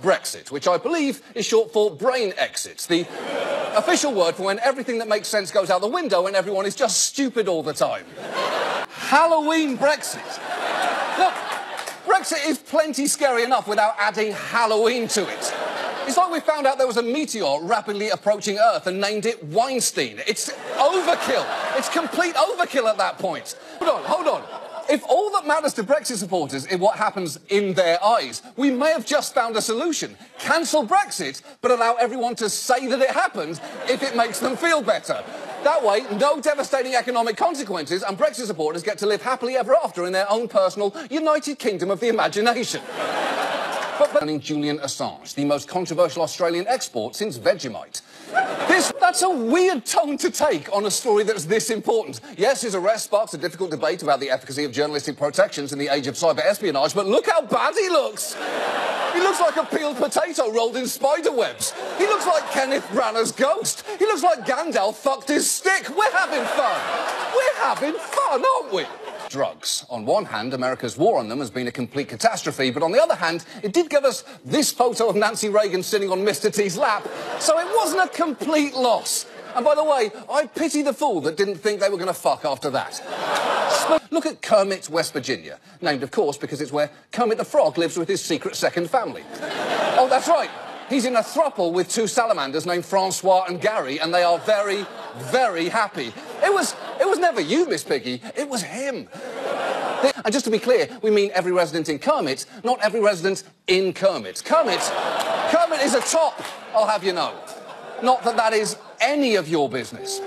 Brexit, which I believe is short for brain exits, the official word for when everything that makes sense goes out the window and everyone is just stupid all the time. Halloween Brexit. Look, Brexit is plenty scary enough without adding Halloween to it. It's like we found out there was a meteor rapidly approaching Earth and named it Weinstein. It's overkill. It's complete overkill at that point. Hold on, hold on. If all that matters to Brexit supporters is what happens in their eyes, we may have just found a solution. Cancel Brexit, but allow everyone to say that it happened if it makes them feel better. That way, no devastating economic consequences, and Brexit supporters get to live happily ever after in their own personal United Kingdom of the imagination. but, but Julian Assange, the most controversial Australian export since Vegemite. This, that's a weird tone to take on a story that's this important. Yes, his arrest sparks a difficult debate about the efficacy of journalistic protections in the age of cyber espionage, but look how bad he looks. He looks like a peeled potato rolled in spider webs. He looks like Kenneth Branagh's ghost. He looks like Gandalf fucked his stick. We're having fun. We're having fun, aren't we? Drugs. On one hand, America's war on them has been a complete catastrophe, but on the other hand, it did give us this photo of Nancy Reagan sitting on Mr. T's lap, so it wasn't a complete loss. And by the way, I pity the fool that didn't think they were going to fuck after that. Look at Kermit, West Virginia. Named, of course, because it's where Kermit the Frog lives with his secret second family. oh, that's right. He's in a thruple with two salamanders named Francois and Gary, and they are very, very happy. It was, it was never you, Miss Piggy. It was him. And just to be clear, we mean every resident in Kermit, not every resident in Kermit. Kermit, Kermit is a top, I'll have you know. Not that that is any of your business.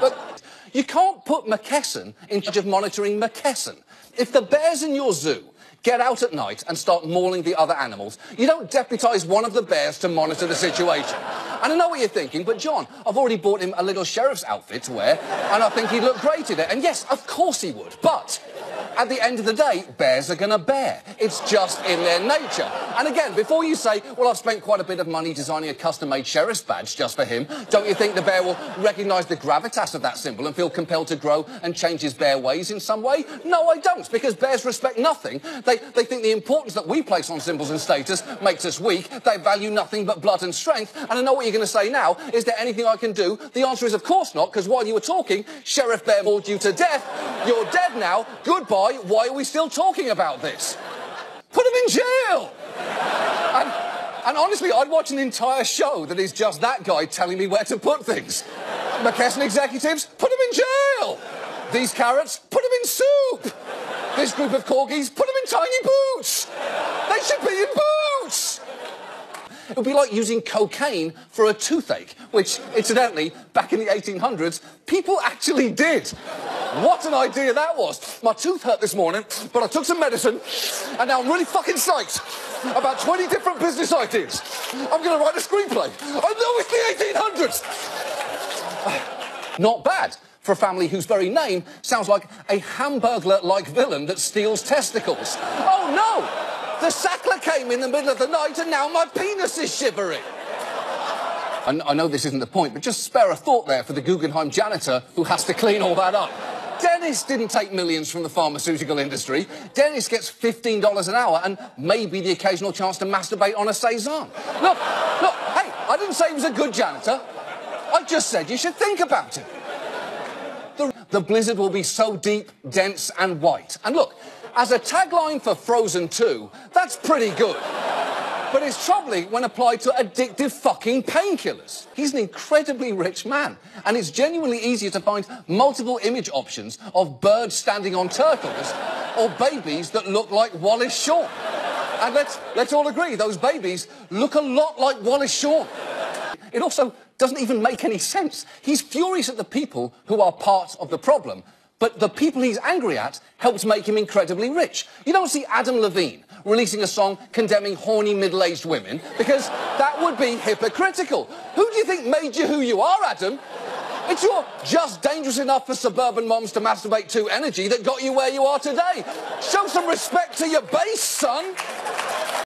But you can't put McKesson in charge of monitoring McKesson. If the bears in your zoo get out at night and start mauling the other animals. You don't deputise one of the bears to monitor the situation. And I know what you're thinking, but John, I've already bought him a little sheriff's outfit to wear, and I think he'd look great in it. And yes, of course he would. But at the end of the day, bears are going to bear. It's just in their nature. And again, before you say, well, I've spent quite a bit of money designing a custom-made sheriff's badge just for him, don't you think the bear will recognise the gravitas of that symbol and feel compelled to grow and change his bear ways in some way? No, I don't, because bears respect nothing. They, they think the importance that we place on symbols and status makes us weak. They value nothing but blood and strength. And I know what you're going to say now. Is there anything I can do? The answer is, of course not, because while you were talking, Sheriff Bear mauled you to death. You're dead now. Goodbye why, why are we still talking about this? Put him in jail! And, and honestly, I'd watch an entire show that is just that guy telling me where to put things. McKesson executives, put him in jail! These carrots, put them in soup! This group of corgis, put them in tiny boots! They should be in boots! It would be like using cocaine for a toothache, which, incidentally, back in the 1800s, people actually did. What an idea that was. My tooth hurt this morning, but I took some medicine, and now I'm really fucking psyched about 20 different business ideas. I'm going to write a screenplay. I know it's the 1800s. Not bad for a family whose very name sounds like a hamburglar-like villain that steals testicles. Oh, no! The sackler came in the middle of the night and now my penis is shivering. I know this isn't the point, but just spare a thought there for the Guggenheim janitor who has to clean all that up. Dennis didn't take millions from the pharmaceutical industry. Dennis gets $15 an hour and maybe the occasional chance to masturbate on a Cezanne. Look, look, hey, I didn't say he was a good janitor. I just said you should think about it. The, the blizzard will be so deep, dense, and white. And look, as a tagline for Frozen 2, that's pretty good. But it's troubling when applied to addictive fucking painkillers. He's an incredibly rich man, and it's genuinely easier to find multiple image options of birds standing on turtles or babies that look like Wallace Shawn. And let's, let's all agree, those babies look a lot like Wallace Shawn. It also doesn't even make any sense. He's furious at the people who are part of the problem, but the people he's angry at helped make him incredibly rich. You don't see Adam Levine releasing a song condemning horny middle-aged women because that would be hypocritical. Who do you think made you who you are, Adam? It's your just dangerous enough for suburban moms to masturbate to energy that got you where you are today. Show some respect to your base, son.